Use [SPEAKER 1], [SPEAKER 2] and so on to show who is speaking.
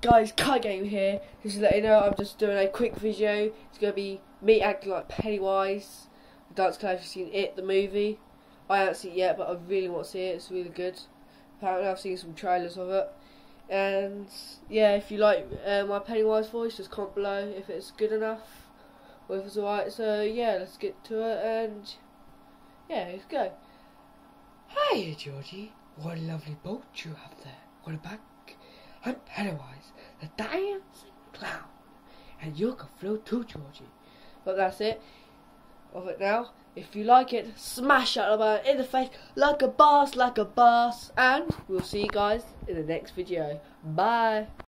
[SPEAKER 1] Guys, Kai Gaming here. Just to let you know, I'm just doing a quick video. It's going to be me acting like Pennywise. The Dance Club, you've seen it, the movie. I haven't seen it yet, but I really want to see it. It's really good. Apparently, I've seen some trailers of it. And yeah, if you like uh, my Pennywise voice, just comment below if it's good enough or if it's alright. So yeah, let's get to it and yeah, let's go.
[SPEAKER 2] Hiya, Georgie. What a lovely boat you have there. What a back. I'm Pennywise, the dancing clown. And you can float too, Georgie.
[SPEAKER 1] But that's it of it now. If you like it, smash that button in the face like a boss, like a boss. And we'll see you guys in the next video. Bye.